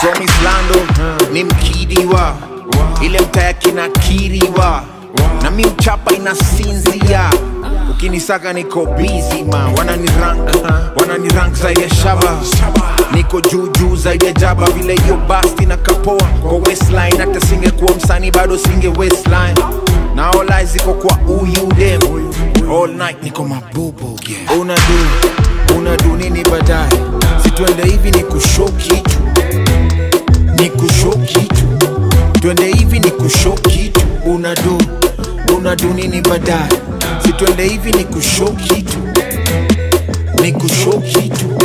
So Miss Lando ni mkidiwa. Ile mtayakinakiriwa na mi mchapa inasinzia ukinisaka niko busy ma wanani rank wanani rank zaidi ya shaba. Niko juu juu zaidi ya jaba vile hiyo basti na kapoa. Kwa westline hata singekuwa msanii bado singe westline na all eyes ziko kwa uyu dem. All night niko mabubu yeah. unadu unadu nini baadaye? Situende hivi ni kushow kitu ni kushow kitu twende hivi ni kushow kitu unadu unadu nini baadaye situende hivi ni kushow kitu. Ni kushow kitu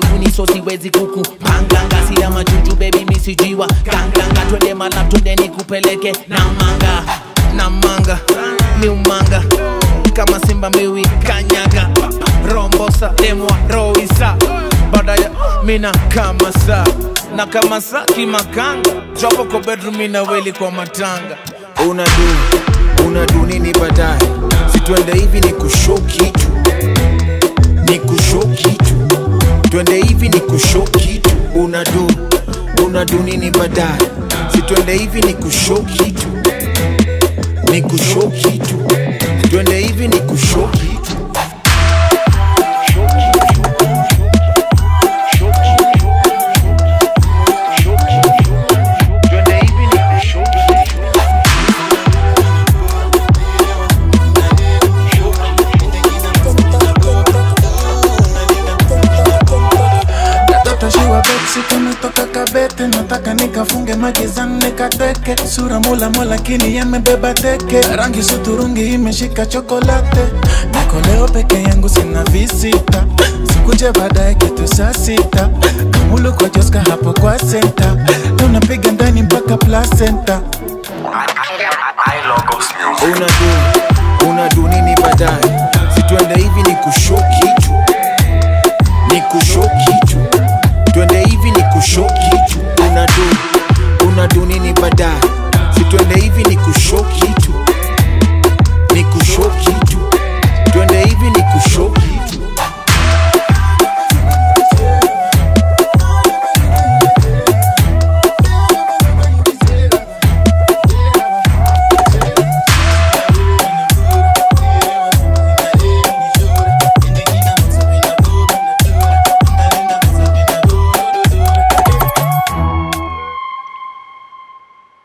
sabuni so siwezi kuku. Panganga sila majuju bebi misijiwa kanganga twende mala twende nikupeleke. Na manga na manga ni umanga kama simba miwi kanyaga. Rombosa demwa roisa. Badaya mina kama saa na kama saa kimakanga. Jopo kwa bedroom mina weli kwa matanga. Unadu unadu ni baadaye? Situende hivi ni kushow kitu. Ni kushow kitu twende hivi ni kusho kitu. Unadu unadu nini badai situende hivi ni kusho kitu. Ni kusho kitu. Twende hivi ni kusho kitu kabete nataka nikafunge maji magizani nikateke. Sura mula mula lakini yamebeba teke. Rangi suturungi imeshika chokolate. Niko leo peke yangu sina visita. Sikuje baadaye kitu saa sita. Kamulu kwa joska hapo kwa senta tunapiga ndani mpaka placenta. Unadu unadu nini baadaye. Situende hivi ni kushow